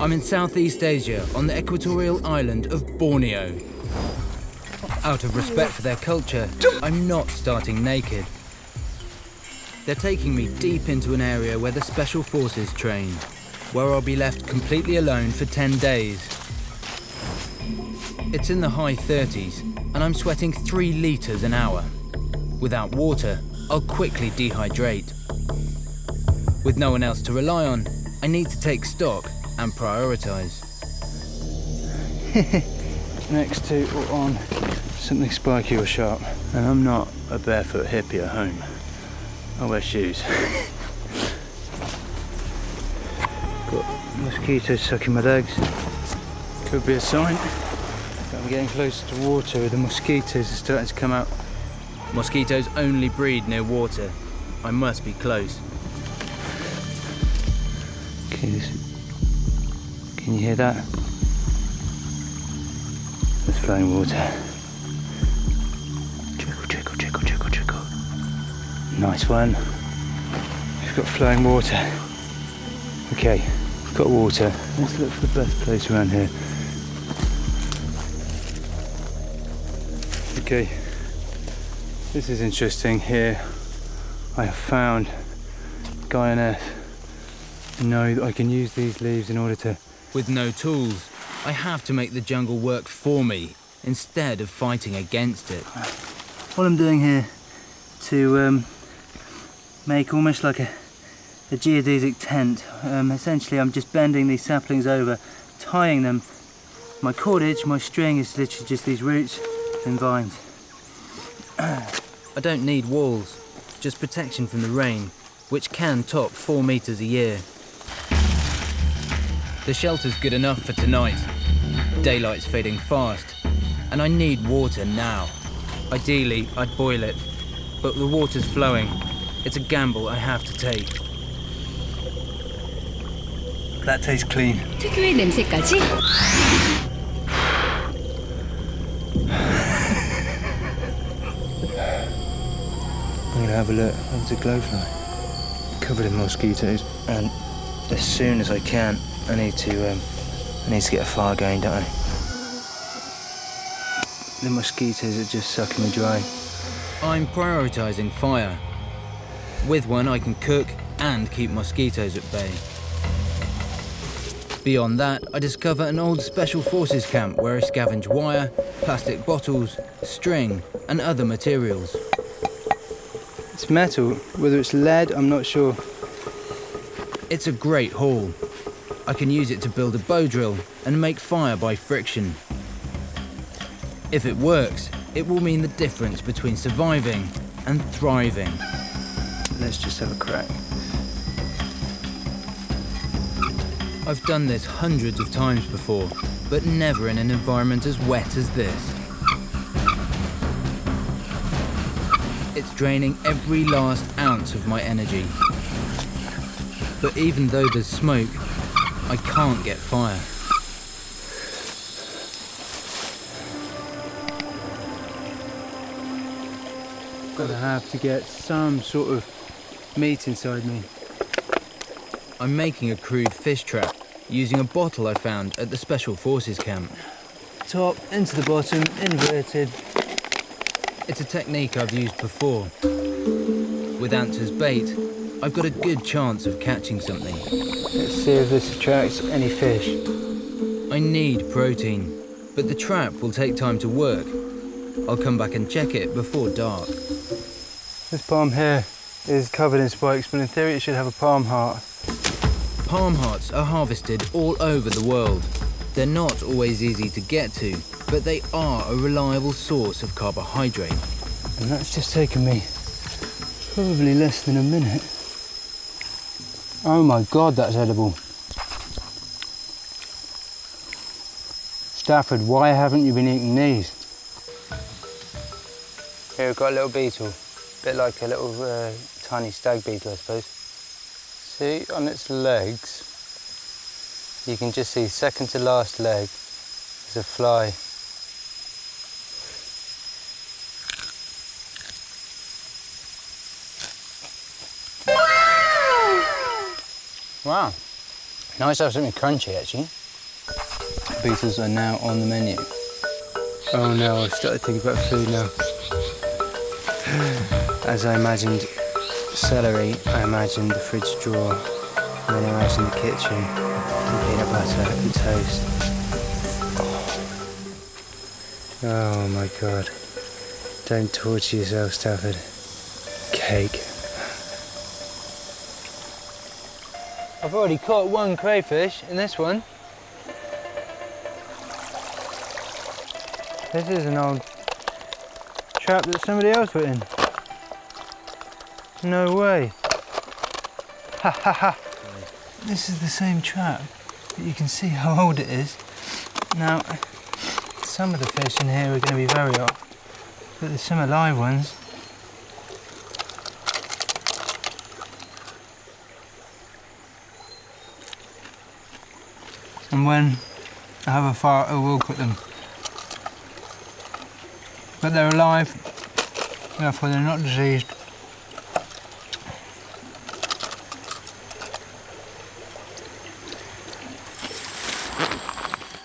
I'm in Southeast Asia on the equatorial island of Borneo. Out of respect for their culture, I'm not starting naked. They're taking me deep into an area where the Special Forces train, where I'll be left completely alone for 10 days. It's in the high 30s, and I'm sweating 3 litres an hour. Without water, I'll quickly dehydrate. With no one else to rely on, I need to take stock and prioritise. Next to or on something spiky or sharp. And I'm not a barefoot hippie at home. I wear shoes. Got mosquitoes sucking my legs. Could be a sign that I'm getting closer to water. The mosquitoes are starting to come out. Mosquitoes only breed near water. I must be close. Okay, this can you hear that? There's flowing water. Trickle, trickle, trickle, trickle, trickle. Nice one. We've got flowing water. Okay, we've got water. Let's look for the best place around here. Okay, this is interesting here. I have found Gaia Earth. Know that I can use these leaves in order to with no tools, I have to make the jungle work for me instead of fighting against it. What I'm doing here to um, make almost like a, a geodesic tent. Um, essentially, I'm just bending these saplings over, tying them. My cordage, my string is literally just these roots and vines. I don't need walls, just protection from the rain, which can top four meters a year. The shelter's good enough for tonight. Daylight's fading fast, and I need water now. Ideally, I'd boil it, but the water's flowing. It's a gamble I have to take. That tastes clean. 특유의 냄새까지 I'm gonna have a look. There's a glowfly. Covered in mosquitoes. And as soon as I can, I need to um, I need to get a fire going, don't I? The mosquitoes are just sucking me dry. I'm prioritising fire. With one I can cook and keep mosquitoes at bay. Beyond that, I discover an old Special Forces camp where I scavenge wire, plastic bottles, string, and other materials. It's metal. Whether it's lead, I'm not sure. It's a great haul. I can use it to build a bow drill and make fire by friction. If it works, it will mean the difference between surviving and thriving. Let's just have a crack. I've done this hundreds of times before, but never in an environment as wet as this. It's draining every last ounce of my energy. But even though there's smoke, I can't get fire. Gonna have to get some sort of meat inside me. I'm making a crude fish trap using a bottle I found at the Special Forces camp. Top into the bottom, inverted. It's a technique I've used before. With Anta's bait, I've got a good chance of catching something. Let's see if this attracts any fish. I need protein, but the trap will take time to work. I'll come back and check it before dark. This palm here is covered in spikes, but in theory it should have a palm heart. Palm hearts are harvested all over the world. They're not always easy to get to, but they are a reliable source of carbohydrate. And that's just taken me probably less than a minute. Oh my god, that's edible. Stafford, why haven't you been eating these? Here we've got a little beetle, a bit like a little uh, tiny stag beetle, I suppose. See, on its legs, you can just see second to last leg is a fly. Wow. Nice to have something crunchy, actually. Beetles are now on the menu. Oh no, I've started thinking about food now. As I imagined celery, I imagined the fridge drawer, and then I imagined the kitchen, the peanut butter, and toast. Oh my god. Don't torture yourself, Stafford. Cake. I've already caught one crayfish in this one. This is an old trap that somebody else put in. No way. Ha ha ha. This is the same trap, but you can see how old it is. Now, some of the fish in here are going to be very old, but there's some alive ones. And when I have a fire, I will cook them. But they're alive, therefore they're not diseased.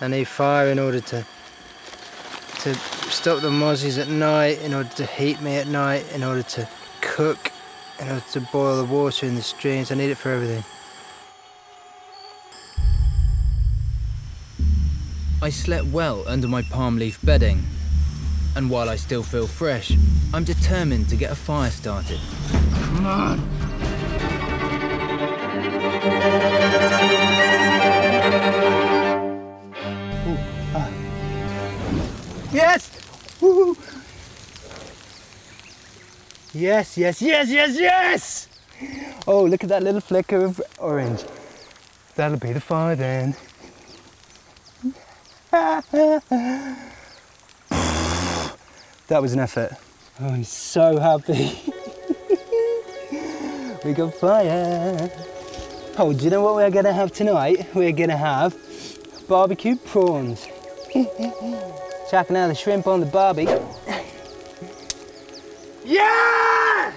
I need fire in order to to stop the mozzies at night, in order to heat me at night, in order to cook, in order to boil the water in the streams. I need it for everything. I slept well under my palm leaf bedding. And while I still feel fresh, I'm determined to get a fire started. Come on! Ooh, ah. Yes! Woo! Yes, yes, yes, yes, yes! Oh, look at that little flicker of orange. That'll be the fire then. That was an effort. Oh, I'm so happy. we got fire. Oh, do you know what we're gonna have tonight? We're gonna have barbecue prawns. Chucking out the shrimp on the barbie. Yes!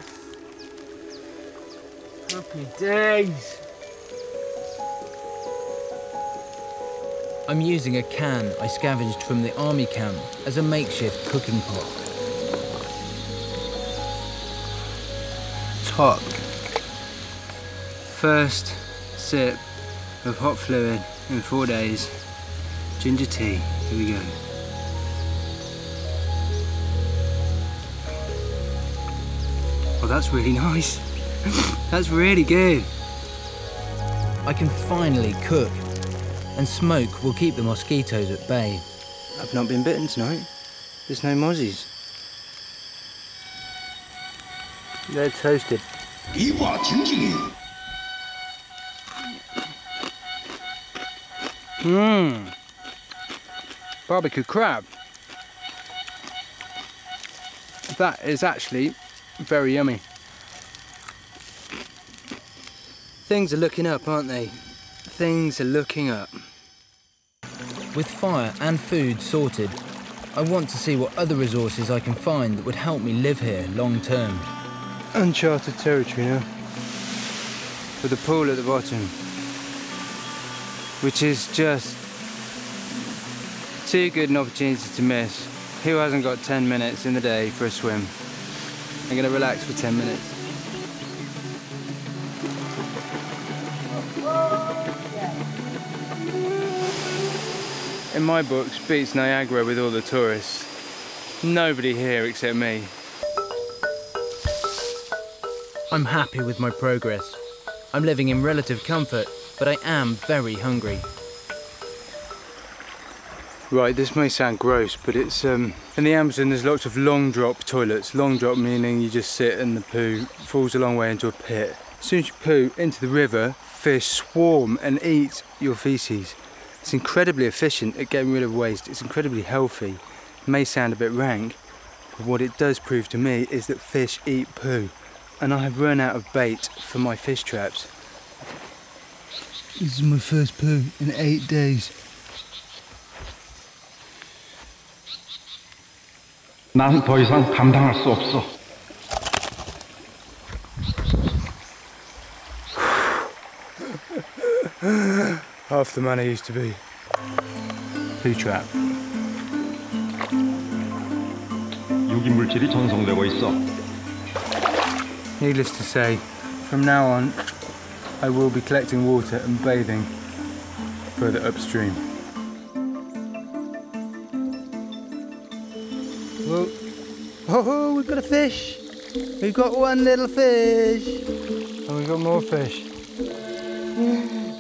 Happy days. I'm using a can I scavenged from the army camp as a makeshift cooking pot. Top. First sip of hot fluid in four days. Ginger tea. Here we go. Oh, that's really nice. that's really good. I can finally cook, and smoke will keep the mosquitoes at bay. I've not been bitten tonight. There's no mozzies. They're toasted. Mmm. Barbecue crab. That is actually very yummy. Things are looking up, aren't they? Things are looking up. With fire and food sorted, I want to see what other resources I can find that would help me live here long term. Uncharted territory now. With a pool at the bottom. Which is just too good an opportunity to miss. Who hasn't got 10 minutes in the day for a swim? I'm gonna relax for 10 minutes. In my books, beats Niagara with all the tourists. Nobody here except me. I'm happy with my progress. I'm living in relative comfort, but I am very hungry. Right, this may sound gross, but it's um, in the Amazon. There's lots of long drop toilets. Long drop meaning you just sit and the poo falls a long way into a pit. As soon as you poo into the river, fish swarm and eat your feces. It's incredibly efficient at getting rid of waste. It's incredibly healthy. It may sound a bit rank, but what it does prove to me is that fish eat poo, and I have run out of bait for my fish traps. This is my first poo in eight days. 난 더 이상 감당할 수 없어. half the money used to be. Poo trap. 유기 물질이 전송되고 있어. Needless to say, from now on, I will be collecting water and bathing further upstream. Whoa. Oh, we've got a fish. We've got one little fish. And we've got more fish.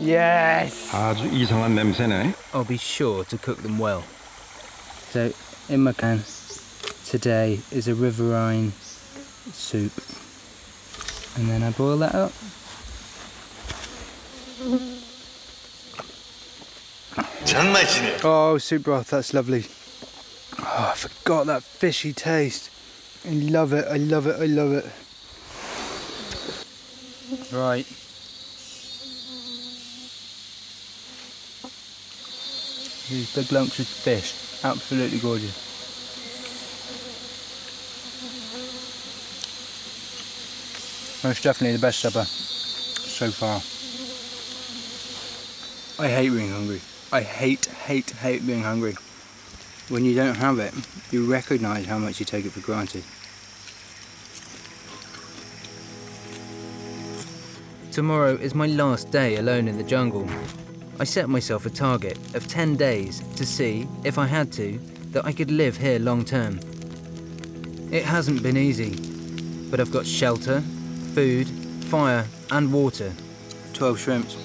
Yes. 아주 이상한 냄새네. I'll be sure to cook them well. So, in my can today is a riverine soup. And then I boil that up. 정맛이네. Oh, soup broth, that's lovely. Oh, I forgot that fishy taste. I love it, I love it, I love it. Right. These big lumps of fish, absolutely gorgeous. Most definitely the best supper so far. I hate being hungry. I hate, hate, hate being hungry. When you don't have it, you recognise how much you take it for granted. Tomorrow is my last day alone in the jungle. I set myself a target of 10 days to see, if I had to, that I could live here long term. It hasn't been easy, but I've got shelter, food, fire, and water 12 shrimps.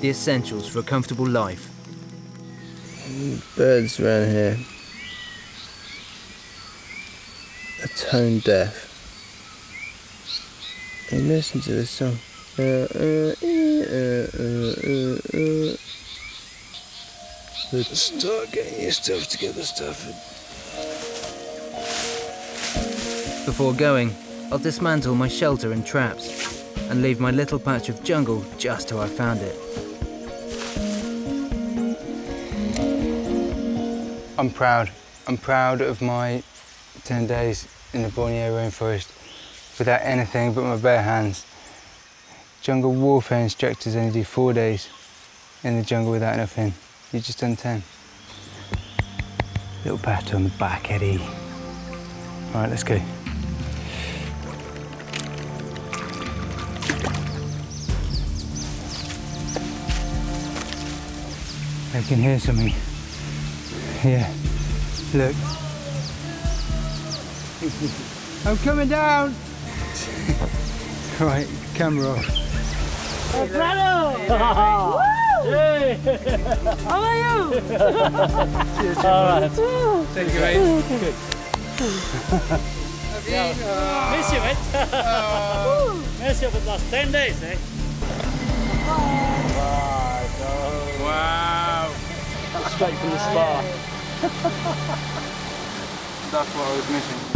the essentials for a comfortable life. Birds around here are tone deaf. And listen to this song. Uh, uh, uh, uh, uh, uh. But start getting your stuff together, Stafford. Before going, I'll dismantle my shelter and traps and leave my little patch of jungle just how I found it. I'm proud. I'm proud of my 10 days in the Borneo rainforest without anything but my bare hands. Jungle warfare instructors only do four days in the jungle without nothing. You've just done 10. Little pat on the back, Eddie. All right, let's go. I can hear something. Yeah. Look. I'm coming down. right, camera off. Thank you, mate. Miss you, mate. Miss you for the last 10 days, eh? Wow. Straight from the spa. That's what I was missing.